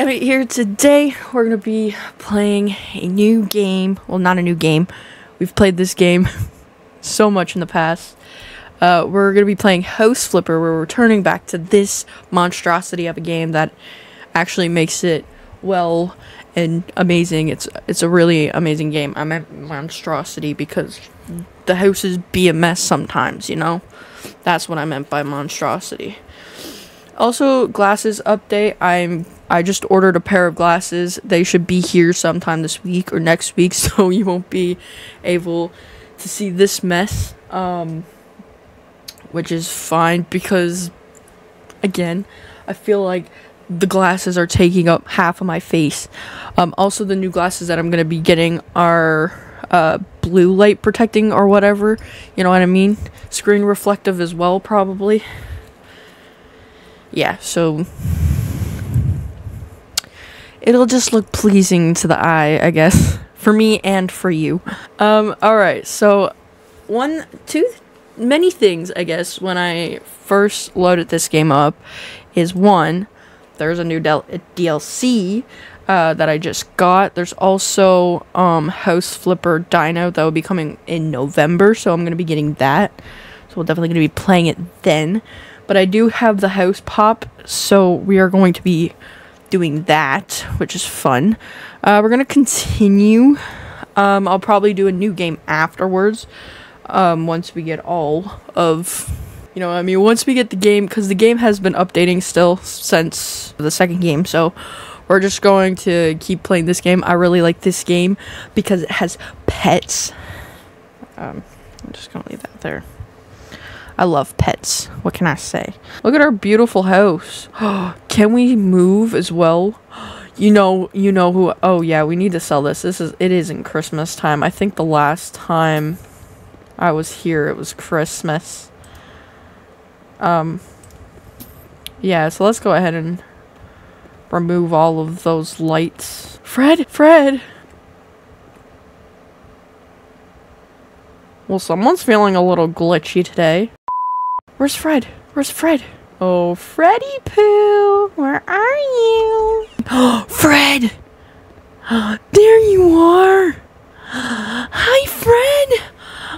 Emmit here. Today we're gonna be playing a new game. Well, not a new game. We've played this game so much in the past. Uh, we're gonna be playing House Flipper. We're returning back to this monstrosity of a game that actually makes it well and amazing. It's it's a really amazing game. I meant monstrosity because the houses be a mess sometimes. You know, that's what I meant by monstrosity. Also, glasses update. I'm I just ordered a pair of glasses. They should be here sometime this week or next week, so you won't be able to see this mess. Um, which is fine because, again, I feel like the glasses are taking up half of my face. Um, also, the new glasses that I'm gonna be getting are uh, blue light protecting or whatever. You know what I mean? Screen reflective as well, probably yeah, so it'll just look pleasing to the eye, I guess, for me and for you. Um, all right, so one, two, many things, I guess, when I first loaded this game up is one, there's a new del- DLC uh, that I just got. There's also um, House Flipper Dino that will be coming in November, so I'm gonna be getting that. So we're definitely gonna be playing it then. But I do have the house pop, so we are going to be doing that, which is fun. Uh, we're going to continue. Um, I'll probably do a new game afterwards um, once we get all of you know i mean once we get the game because the game has been updating still since the second game so we're just going to keep playing this game i really like this game because it has pets um, i'm just gonna leave that there I love pets. What can I say? Look at our beautiful house. can we move as well? You know, you know who Oh yeah, we need to sell this. This is it isn't Christmas time. I think the last time I was here it was Christmas. Um Yeah, so let's go ahead and remove all of those lights. Fred, Fred. Well, someone's feeling a little glitchy today. Where's Fred? Where's Fred? Oh, Freddy Pooh, where are you? Fred! there you are! Hi, Fred!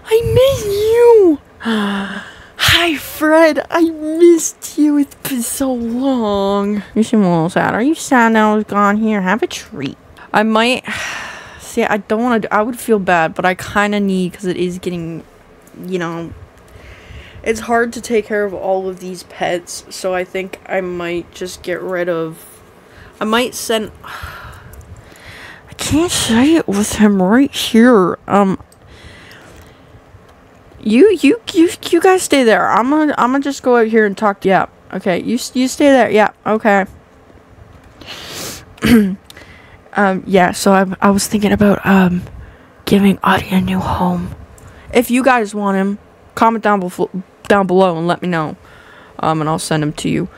I miss you! Hi, Fred! I missed you. It's been so long. You seem a little sad. Are you sad now I was gone? Here, have a treat. I might... See, I don't want to... I would feel bad, but I kind of need... Because it is getting... You know, it's hard to take care of all of these pets, so I think I might just get rid of. I might send. I can't say it with him right here. Um. You you you you guys stay there. I'm gonna I'm gonna just go out here and talk. To, yeah. Okay. You you stay there. Yeah. Okay. um. Yeah. So I I was thinking about um, giving Audie a new home. If you guys want him, comment down below down below and let me know. Um, and I'll send them to you.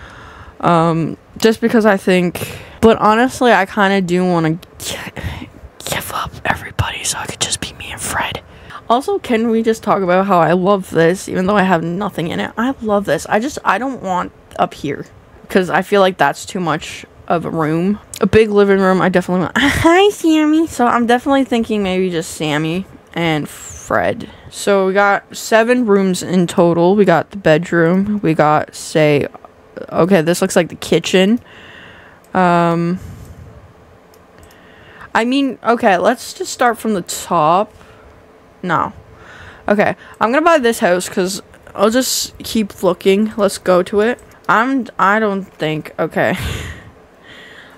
Um, just because I think, but honestly, I kind of do want to give up everybody so I could just be me and Fred. Also, can we just talk about how I love this, even though I have nothing in it? I love this. I just, I don't want up here because I feel like that's too much of a room. A big living room, I definitely want. Hi, Sammy. So I'm definitely thinking maybe just Sammy and Fred. So we got seven rooms in total. We got the bedroom. We got, say, okay, this looks like the kitchen. Um, I mean, okay, let's just start from the top. No. Okay, I'm gonna buy this house because I'll just keep looking. Let's go to it. I'm, I don't think, okay.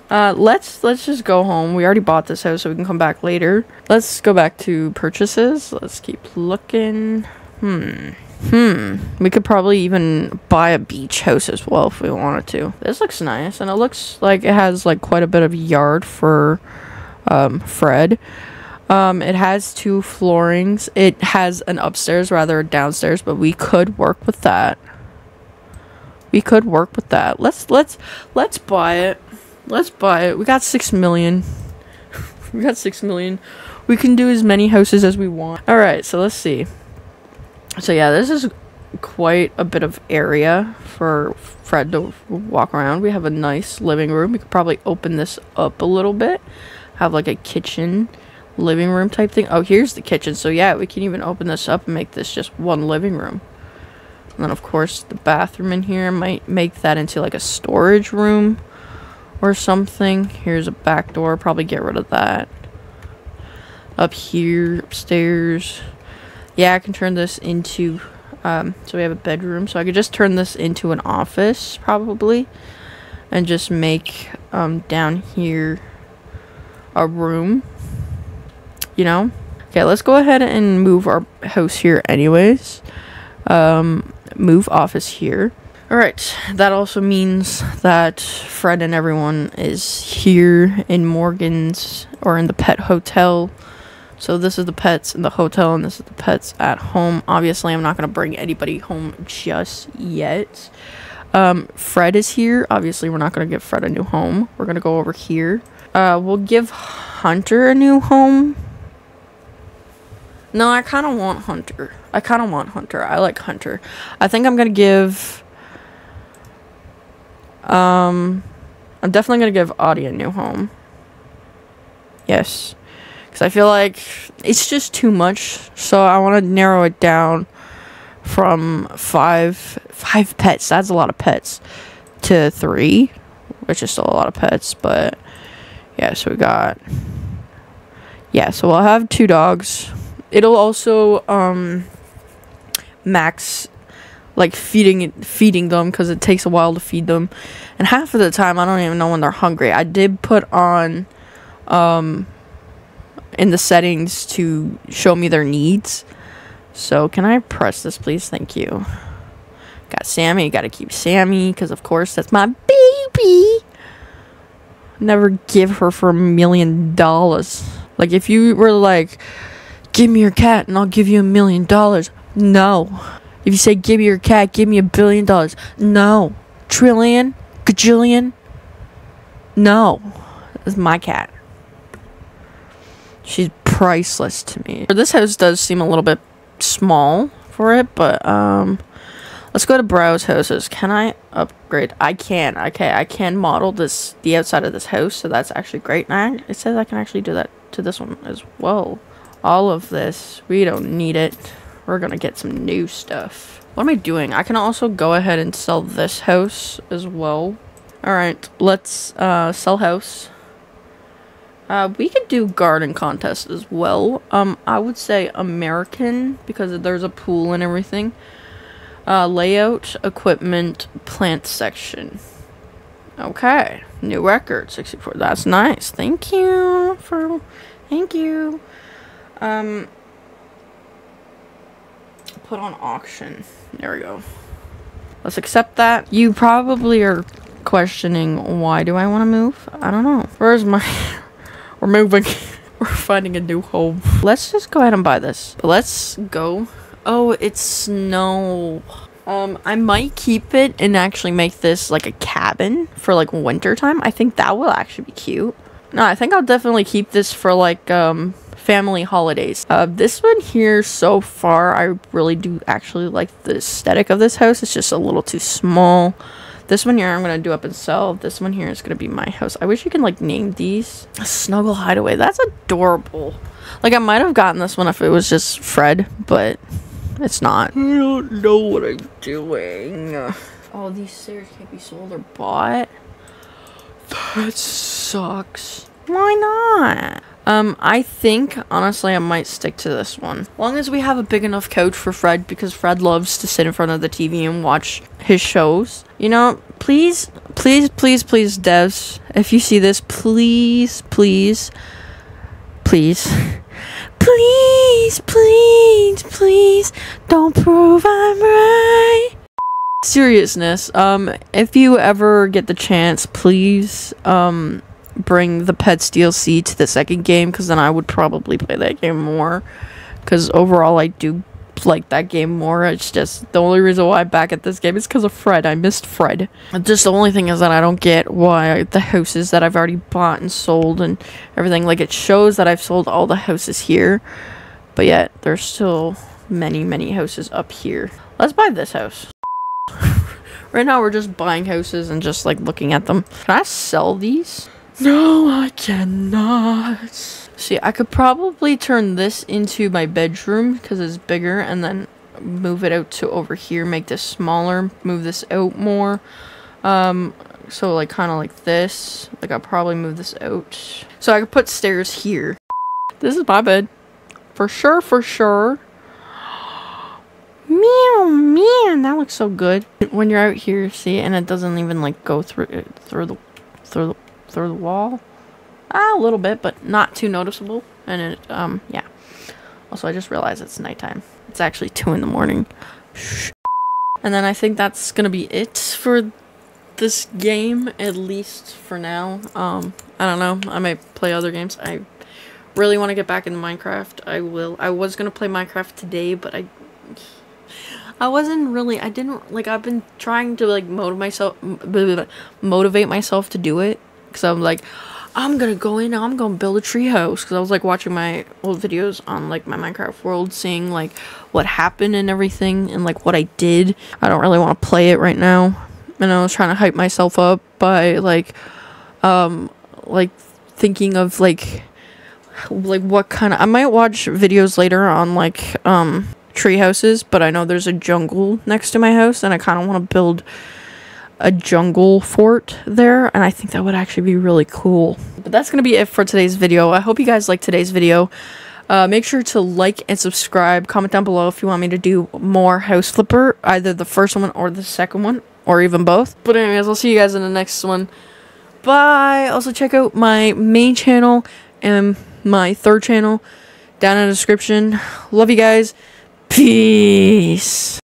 Uh, let's let's just go home. We already bought this house, so we can come back later. Let's go back to purchases. Let's keep looking. Hmm. Hmm. We could probably even buy a beach house as well if we wanted to. This looks nice, and it looks like it has like quite a bit of yard for um, Fred. Um, it has two floorings. It has an upstairs rather downstairs, but we could work with that. We could work with that. Let's let's let's buy it. Let's buy it. We got six million. we got six million. We can do as many houses as we want. Alright, so let's see. So yeah, this is quite a bit of area for Fred to walk around. We have a nice living room. We could probably open this up a little bit. Have like a kitchen, living room type thing. Oh, here's the kitchen. So yeah, we can even open this up and make this just one living room. And then of course the bathroom in here might make that into like a storage room or something. Here's a back door. Probably get rid of that. Up here, upstairs. Yeah, I can turn this into um, so we have a bedroom. So I could just turn this into an office, probably. And just make um, down here a room. You know? Okay, let's go ahead and move our house here anyways. Um, move office here. Alright, that also means that Fred and everyone is here in Morgan's or in the pet hotel. So this is the pets in the hotel and this is the pets at home. Obviously, I'm not going to bring anybody home just yet. Um, Fred is here. Obviously, we're not going to give Fred a new home. We're going to go over here. Uh, we'll give Hunter a new home. No, I kind of want Hunter. I kind of want Hunter. I like Hunter. I think I'm going to give... Um, I'm definitely going to give Audie a new home. Yes. Because I feel like it's just too much. So I want to narrow it down from five five pets. That's a lot of pets. To three, which is still a lot of pets. But yeah, so we got yeah. So we'll have two dogs. It'll also um max like feeding it, feeding them because it takes a while to feed them and half of the time i don't even know when they're hungry i did put on um in the settings to show me their needs. So can I press this, please? Thank you. Got Sammy. Got to keep Sammy because, of course, that's my baby. Never give her for a million dollars. Like if you were like, give me your cat and I'll give you a million dollars. No. If you say give me your cat, give me a billion dollars. No. Trillion, gajillion. No. It's my cat. She's priceless to me. This house does seem a little bit small for it, but um let's go to browse houses. Can I upgrade? I can. Okay, I can model this the outside of this house, so that's actually great. And I, it says I can actually do that to this one as well. All of this, we don't need it. We're gonna get some new stuff. What am I doing? I can also go ahead and sell this house as well. Alright, let's uh, sell house. Uh, we could do garden contest as well. Um, I would say American because there's a pool and everything. Uh, layout, equipment, plant section. Okay, new record, 64. That's nice. Thank you for, thank you. Um, put on auction. There we go. Let's accept that. You probably are questioning why do I want to move? I don't know. Where's my We're moving. We're finding a new home. Let's just go ahead and buy this. Let's go. Oh, it's snow. Um, I might keep it and actually make this like a cabin for like winter time. I think that will actually be cute. No, I think I'll definitely keep this for like um family holidays. Uh, this one here so far, I really do actually like the aesthetic of this house. It's just a little too small. This one here I'm going to do up and sell. This one here is going to be my house. I wish you can like name these. Snuggle Hideaway. That's adorable. Like I might have gotten this one if it was just Fred, but it's not. I don't know what I'm doing. Oh, these stairs can't be sold or bought. That sucks. Why not? Um, I think, honestly, I might stick to this one. Long as we have a big enough couch for Fred, because Fred loves to sit in front of the TV and watch his shows. You know, please, please, please, please, devs, if you see this, please, please, please, please, please, please, don't prove I'm right. Seriousness, um, if you ever get the chance, please, um, bring the Pets DLC to the second game because then I would probably play that game more. Because overall, I do like that game more. It's just the only reason why I'm back at this game is because of Fred. I missed Fred. Just the only thing is that I don't get why the houses that I've already bought and sold and everything like it shows that I've sold all the houses here, but yet there's still many, many houses up here. Let's buy this house. right now we're just buying houses and just like looking at them. Can I sell these? No, I cannot. See, I could probably turn this into my bedroom because it's bigger and then move it out to over here, make this smaller, move this out more. Um, so like kind of like this. Like I'll probably move this out. So I could put stairs here. This is my bed. For sure, for sure. Meow, man, that looks so good. When you're out here, see, and it doesn't even like go through through the through the through the wall. Ah, a little bit, but not too noticeable. And it, um, yeah. Also, I just realized it's nighttime. It's actually two in the morning. And then I think that's gonna be it for this game, at least for now. Um, I don't know. I might play other games. I really want to get back into Minecraft. I will. I was gonna play Minecraft today, but I I wasn't really, I didn't, like, I've been trying to, like, motivate myself, motivate myself to do it, because I'm like, I'm gonna go in, I'm gonna build a treehouse, because I was, like, watching my old videos on, like, my Minecraft world, seeing, like, what happened and everything, and, like, what I did. I don't really want to play it right now, and I was trying to hype myself up by, like, um, like, thinking of, like, like, what kind of, I might watch videos later on, like, um, tree houses, but I know there's a jungle next to my house, and I kind of want to build a jungle fort there, and I think that would actually be really cool. But that's going to be it for today's video. I hope you guys liked today's video. Uh, make sure to like and subscribe. Comment down below if you want me to do more House Flipper, either the first one or the second one, or even both. But anyways, I'll see you guys in the next one. Bye! Also, check out my main channel and my third channel down in the description. Love you guys. Peace.